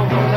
ain't lying,